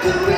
could